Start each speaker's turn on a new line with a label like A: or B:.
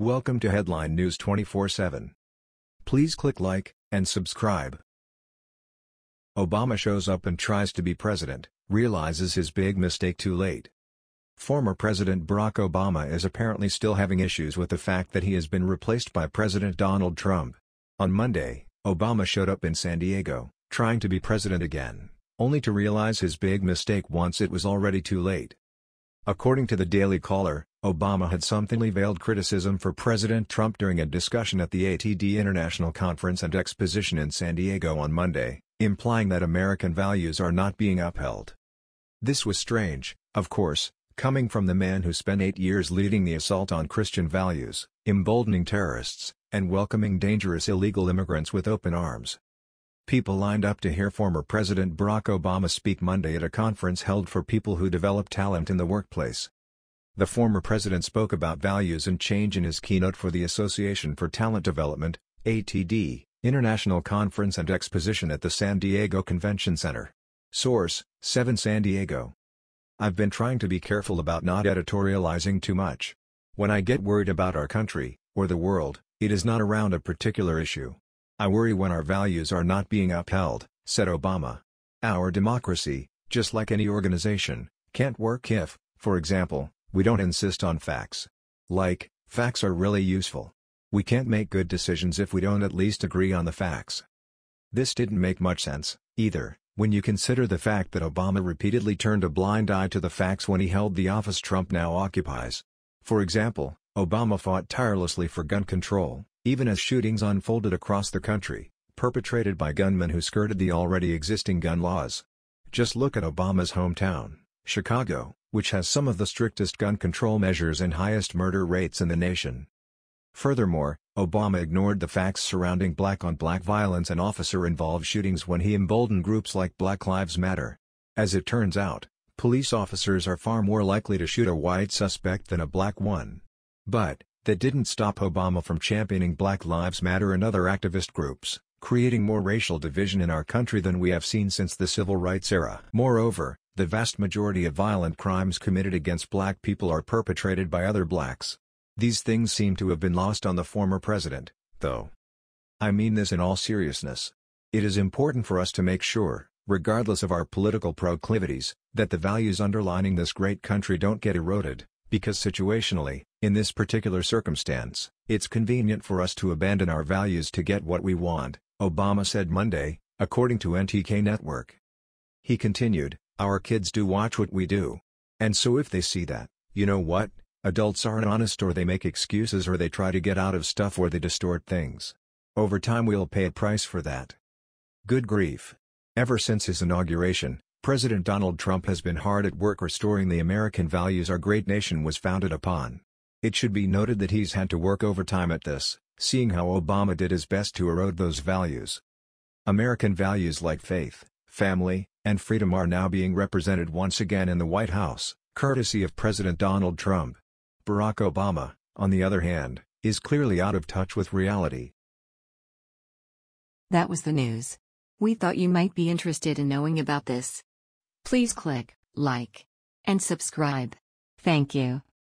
A: Welcome to Headline News 24/7. Please click like and subscribe. Obama shows up and tries to be president, realizes his big mistake too late. Former President Barack Obama is apparently still having issues with the fact that he has been replaced by President Donald Trump. On Monday, Obama showed up in San Diego, trying to be president again, only to realize his big mistake once it was already too late. According to the Daily Caller, Obama had somethingly veiled criticism for President Trump during a discussion at the ATD International Conference and Exposition in San Diego on Monday, implying that American values are not being upheld. This was strange, of course, coming from the man who spent eight years leading the assault on Christian values, emboldening terrorists, and welcoming dangerous illegal immigrants with open arms. People lined up to hear former President Barack Obama speak Monday at a conference held for people who develop talent in the workplace. The former president spoke about values and change in his keynote for the Association for Talent Development, ATD, International Conference and Exposition at the San Diego Convention Center. Source, 7 San Diego. I've been trying to be careful about not editorializing too much. When I get worried about our country, or the world, it is not around a particular issue. I worry when our values are not being upheld, said Obama. Our democracy, just like any organization, can't work if, for example, we don't insist on facts. Like, facts are really useful. We can't make good decisions if we don't at least agree on the facts. This didn't make much sense, either, when you consider the fact that Obama repeatedly turned a blind eye to the facts when he held the office Trump now occupies. For example, Obama fought tirelessly for gun control, even as shootings unfolded across the country, perpetrated by gunmen who skirted the already existing gun laws. Just look at Obama's hometown, Chicago, which has some of the strictest gun control measures and highest murder rates in the nation. Furthermore, Obama ignored the facts surrounding black-on-black violence and officer-involved shootings when he emboldened groups like Black Lives Matter. As it turns out, police officers are far more likely to shoot a white suspect than a black one. But, that didn't stop Obama from championing Black Lives Matter and other activist groups, creating more racial division in our country than we have seen since the civil rights era. Moreover, the vast majority of violent crimes committed against black people are perpetrated by other blacks. These things seem to have been lost on the former president, though. I mean this in all seriousness. It is important for us to make sure, regardless of our political proclivities, that the values underlining this great country don't get eroded. Because situationally, in this particular circumstance, it's convenient for us to abandon our values to get what we want, Obama said Monday, according to NTK Network. He continued, our kids do watch what we do. And so if they see that, you know what, adults aren't honest or they make excuses or they try to get out of stuff or they distort things. Over time we'll pay a price for that. Good grief. Ever since his inauguration, President Donald Trump has been hard at work restoring the American values our great nation was founded upon. It should be noted that he's had to work overtime at this, seeing how Obama did his best to erode those values. American values like faith, family, and freedom are now being represented once again in the White House, courtesy of President Donald Trump. Barack Obama, on the other hand, is clearly out of touch with reality.
B: That was the news. We thought you might be interested in knowing about this. Please click like and subscribe. Thank you.